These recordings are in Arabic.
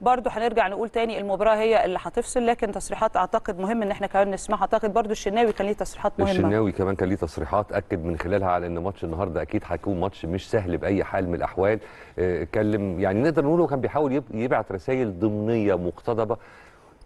برضو هنرجع نقول تاني المباراة هي اللي هتفصل لكن تصريحات أعتقد مهم إن إحنا كمان نسمعها. أعتقد برضو الشناوي كان ليه تصريحات مهمة. الشناوي كمان كان ليه تصريحات أكد من خلالها على إن ماتش النهارده أكيد هيكون ماتش مش سهل بأي حال من الأحوال. آه، اتكلم يعني نقدر نقول هو كان بيحاول يب- يبعت رسائل ضمنية مقتضبة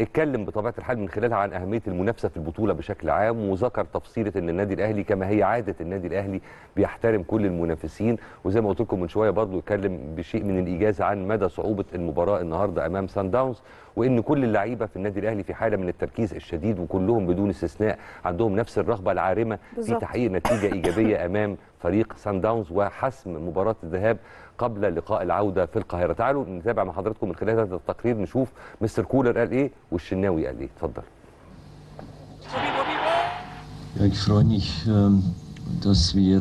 اتكلم بطبيعة الحال من خلالها عن أهمية المنافسة في البطولة بشكل عام وذكر تفصيلة إن النادي الأهلي كما هي عادة النادي الأهلي بيحترم كل المنافسين. وزي ما قلت لكم من شوية برضو اتكلم بشيء من الإيجاز عن مدى صعوبة المباراة النهارده أمام سان داونز وإن كل اللعيبة في النادي الأهلي في حالة من التركيز الشديد وكلهم بدون استثناء عندهم نفس الرغبة العارمة في بالظبط. تحقيق نتيجة إيجابية أمام فريق سان داونز وحسم مباراة الذهاب قبل لقاء العودة في القاهرة. تعالوا نتابع مع حضراتكم من خلال هذا التقرير نشوف مستر كولر قال إيه والشناوي قال إيه. اتفضل. Ich freue mich, dass wir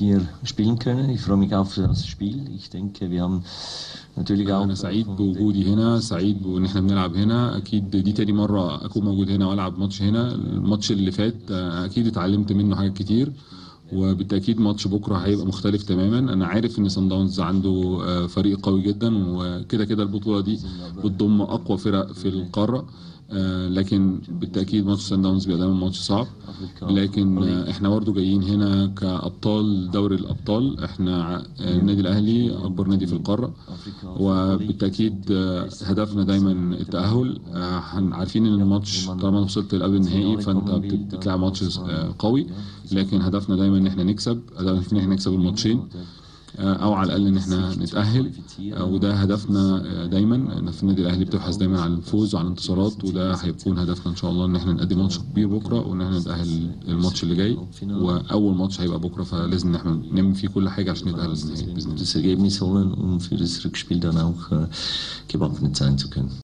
hier spielen können. Ich freue mich auf das Spiel. Ich denke, wir haben natürlich auch. أنا سعيد بوجودي هنا سعيد بان إحنا بنلعب هنا أكيد دي تاني مره اكون موجود هنا والعب ماتش هنا الماتش اللي فات أكيد اتعلمت منه حاجات كتير وبالتاكيد ماتش بكره هيبقى مختلف تماما أنا عارف ان صن داونز عنده فريق قوي جدا وكده كده البطوله دي بتضم اقوى فرق في القاره لكن بالتأكيد ماتش سان داونز بيبقى دايما ماتش صعب. لكن آه، إحنا برضه جايين هنا كأبطال دوري الأبطال. إحنا آه، النادي الأهلي أكبر نادي في القارة. وبالتأكيد آه، هدفنا دايما التأهل. آه، عارفين إن الماتش طالما وصلت لقبل النهائي فأنت بت- بتلعب ماتش آه، قوي. لكن هدفنا دايما إن إحنا نكسب. هدفنا إن إحنا نكسب الماتشين. آه، أو على الأقل إن إحنا نتأهل. آه، وده هدفنا آه، دايما. في النادي الأهلي بتبحث دايما عن الفوز وعن الانتصارات وده هيكون هدفنا إن شاء الله إن إحنا نقدم ماتش كبير بكرة وإن إحنا نتأهل الماتش اللي جاي. وأول ماتش هيبقى بكرة فلازم إن إحنا نعمل فيه كل حاجة عشان نتأهل للنهائي بإذن الله.